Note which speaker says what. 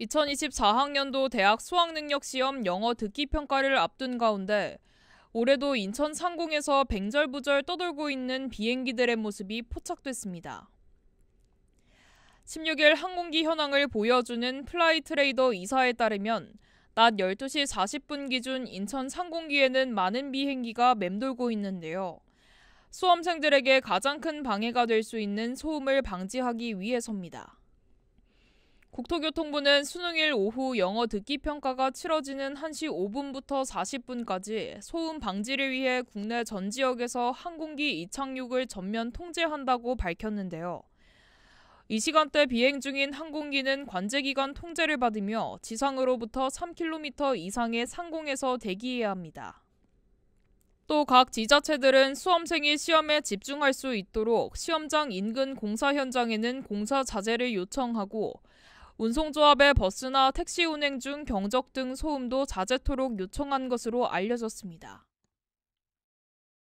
Speaker 1: 2024학년도 대학 수학능력시험 영어 듣기 평가를 앞둔 가운데 올해도 인천 상공에서 안절부절 떠돌고 있는 비행기들의 모습이 포착됐습니다. 16일 항공기 현황을 보여주는 Flightradar24에 따르면 낮 12시 40분 기준 인천 상공에는 많은 비행기가 맴돌고 있는데요. 수험생들에게 가장 큰 방해가 될 수 있는 소음을 방지하기 위해서입니다. 국토교통부는 수능일 오후 영어 듣기 평가가 치러지는 1시 5분부터 40분까지 소음 방지를 위해 국내 전 지역에서 항공기 이착륙을 전면 통제한다고 밝혔는데요. 이 시간대 비행 중인 항공기는 관제기관 통제를 받으며 지상으로부터 3km 이상의 상공에서 대기해야 합니다. 또 각 지자체들은 수험생이 시험에 집중할 수 있도록 시험장 인근 공사 현장에는 공사 자재를 요청하고 운송조합의 버스나 택시 운행 중 경적 등 소음도 자제토록 요청한 것으로 알려졌습니다.